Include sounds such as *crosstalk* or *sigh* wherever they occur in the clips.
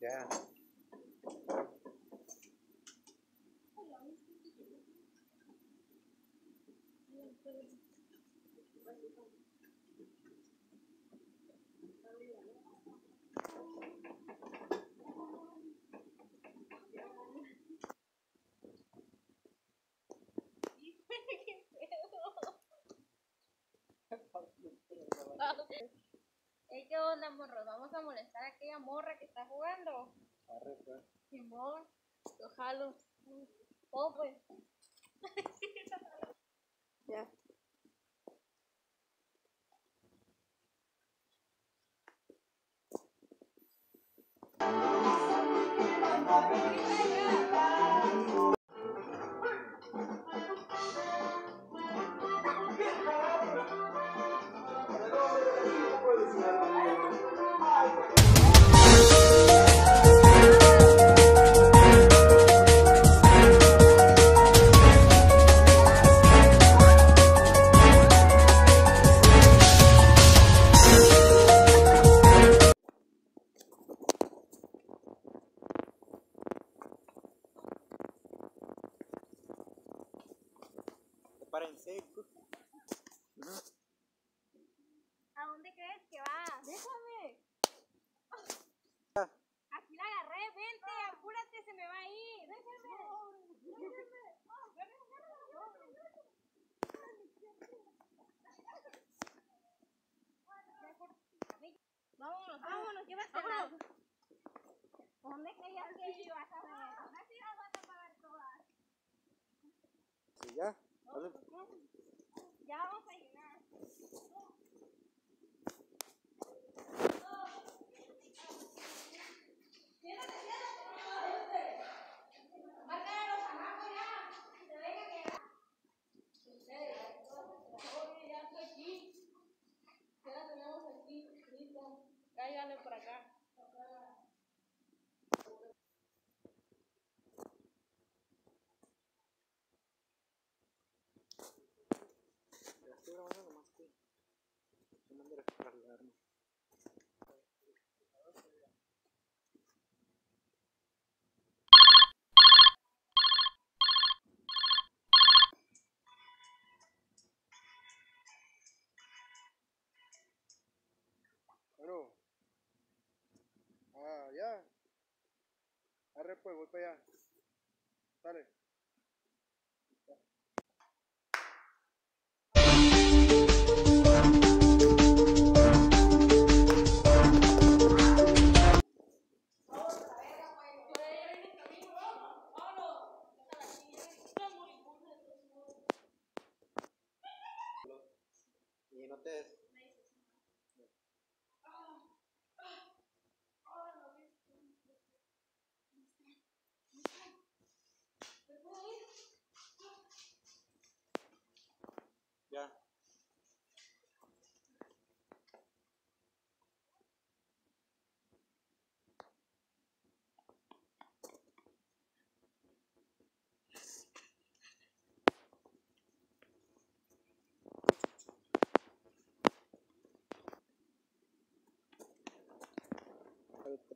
Ya. *laughs* Ey, ¿qué onda, morro? Vamos a molestar a aquella morra que está jugando. Arre, pues. Simón, lo jalo. Oh, pues. *laughs* Ya. *laughs* se me va a ir. Déjame. Vámonos, vámonos. ¿Dónde creías que ibas a ver? Así las vas a pagar todas. Sí, ya. Hazle- Ya vamos a llegar. Cállale por acá. Ya estoy grabando nomás que. Se manda arma. Bueno. Ah, ya. Arre pues, voy para allá. Dale.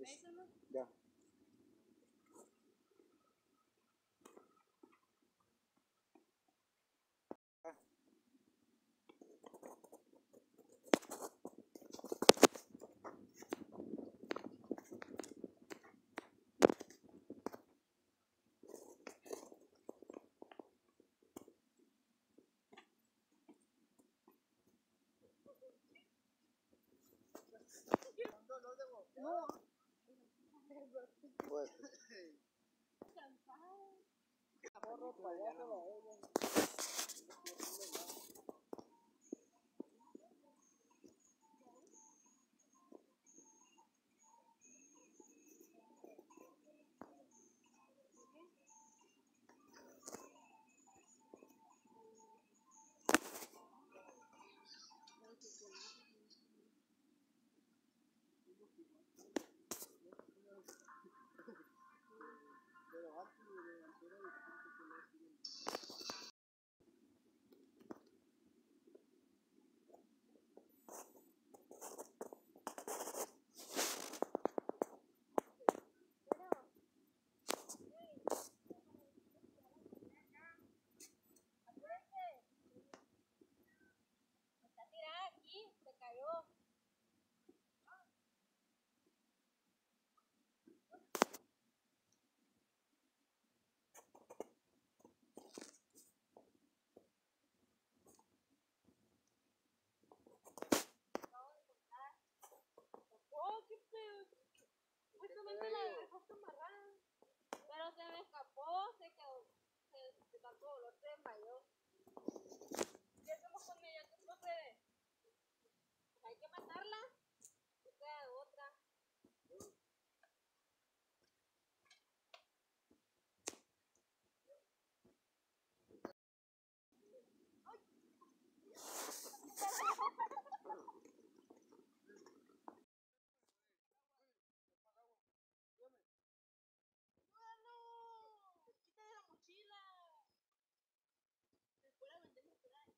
Tres. Ya. Está tirada aquí, se cayó. Pedo. Justamente la dejaste amarrada. Pero se me escapó, se quedó. Se, se dolor se desmayó. ¿Qué hacemos con ella? ¿Qué procede? Hay que matarla. No queda de otra. ¡Bueno! ¡Quítale la mochila! Después la vendemos por ahí.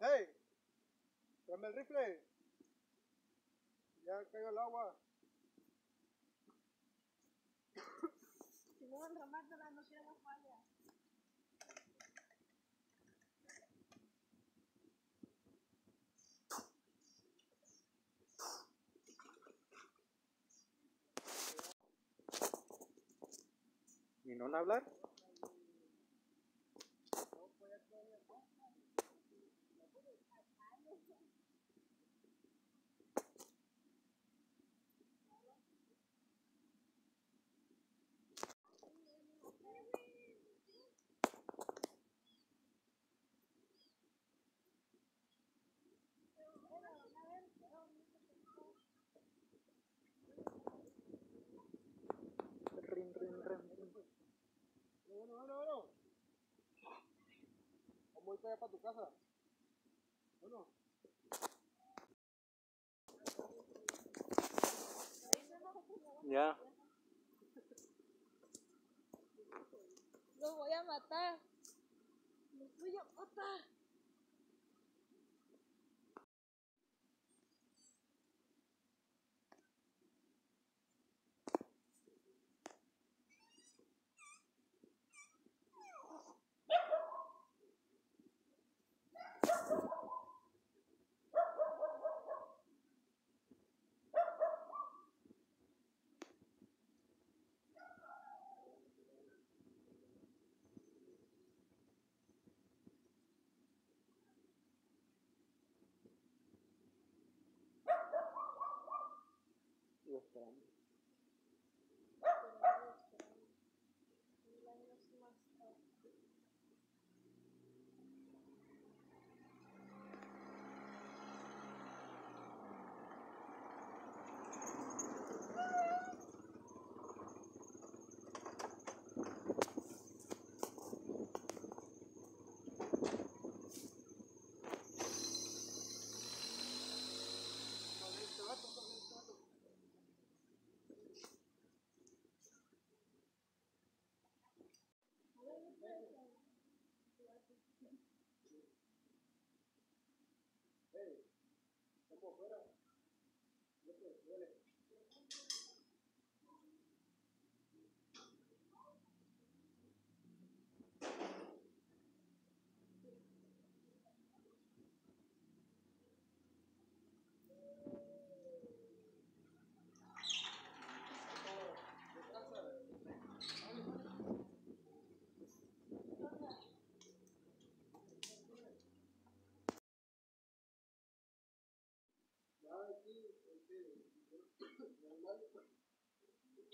¡Hey! ¡Dame el rifle! Ya cayó el agua. Si no, remátala, no se haga falla. ¿Y no hablar? A ir para tu casa. Bueno. Ya. Lo voy a matar. Lo voy a matar. them. போகிறோம்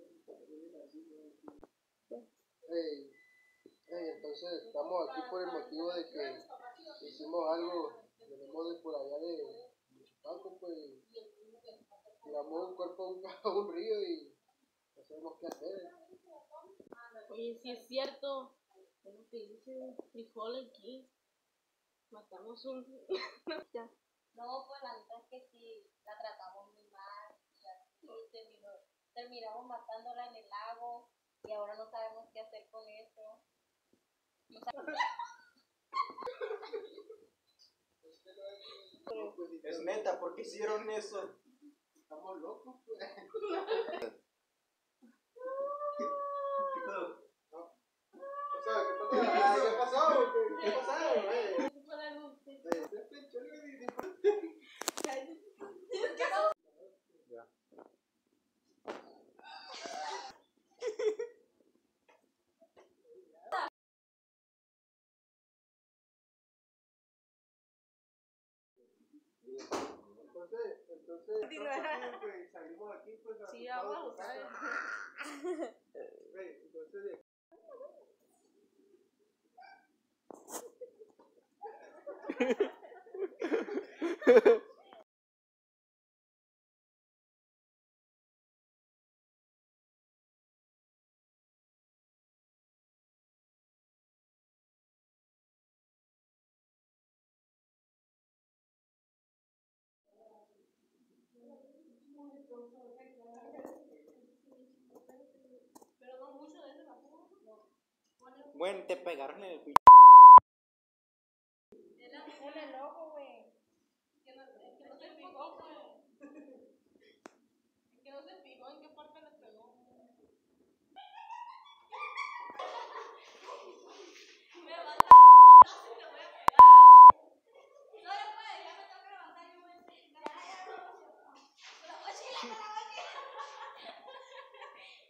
esperando. Ey, ey, entonces estamos aquí por el motivo de que hicimos algo, venimos de por allá de Chupaco, pues tiramos un cuerpo *laughs* a un, río y no sabemos qué hacer. Oye, sí es cierto. Tengo que dice frijol aquí. Matamos un. *laughs* ya. No, pues la neta es que sí, la tratamos muy mal y así terminó, terminamos matándola en el lago y ahora no sabemos qué hacer con eso. Es neta, ¿por qué hicieron eso? Estamos locos, pues. O sea, ¿qué pasó? ¿Qué pasó? ¿Qué pasó? Ey, ey, este pinche Entonces, pues, salimos aquí, pues, Sí, vamos, pues, *laughs* *laughs* Bueno, te pegaron en el ojo, güey. Que no, es que no se fijó, pues. Es que no se fijó en qué parte le pegó. Me va a dar un brazo y te voy a pegar. No le puede, ya me toca levantar yo me Ya, ya, no. La mochila, la mochila. Ya, vete a la vez, que no me veo.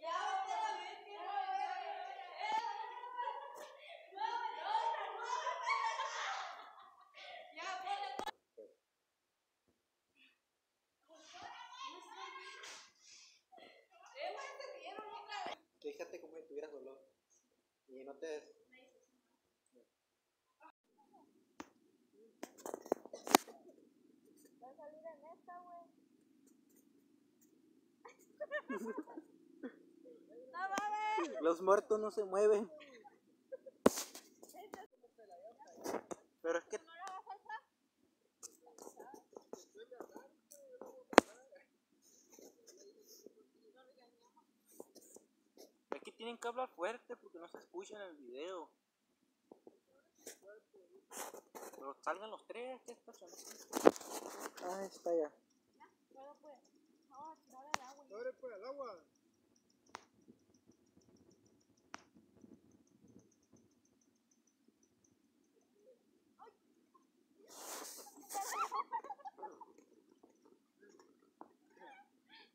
No, no, no, Ya, ponle. Eh, güey, se rieron otra vez. Fíjate como si tuvieras dolor. Y no te... Va a salir en esta, güey. No mames. Los muertos no se mueven. Pero es que ¿No la vas a alzar? Es que tienen que hablar fuerte porque no se escucha en el video. Pero salgan los tres, ¿qué está? Ah, está ya. Pues. No, no le da, güey. Abre, pues, al agua.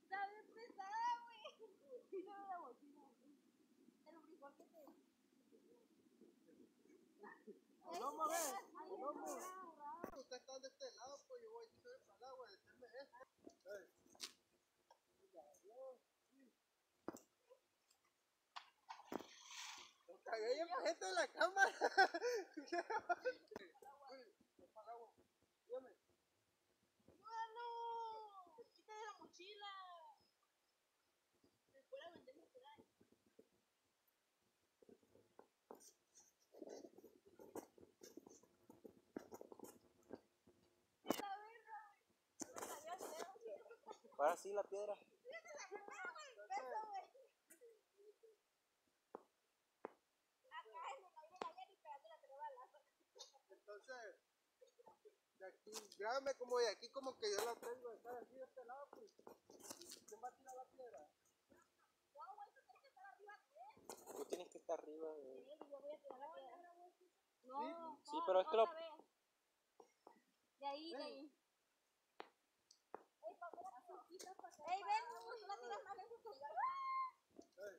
Está bien pesada, güey. Quítame la mochila, güey. El frijol que te. No, a ver. Ay, Pues. no, Ustedes están de este lado, pues yo voy sobre para el agua, decirme esto. Lo cagué gente de la cámara. *laughs* El. Dígame. ¡Mano! ¡Quítale la mochila! Después la vendemos por ahí. La verga, güey. Me salió el dedo. Ahora sí la piedra. Entonces, de aquí, grábame como de aquí, como que yo la tengo, de estar así de este lado, pues. ¿Quién va a tirar la piedra? No, güey, tú tienes que estar arriba. Tú tienes que estar arriba de... Sí, yo voy a tirar la piedra. No, Sí, no, pero es que lo- otra vez. De ahí, de ahí. Ey, ven, tú la tiras más lejos que yo. Ey.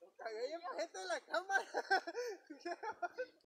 Lo cagué gente de la cámara. *laughs*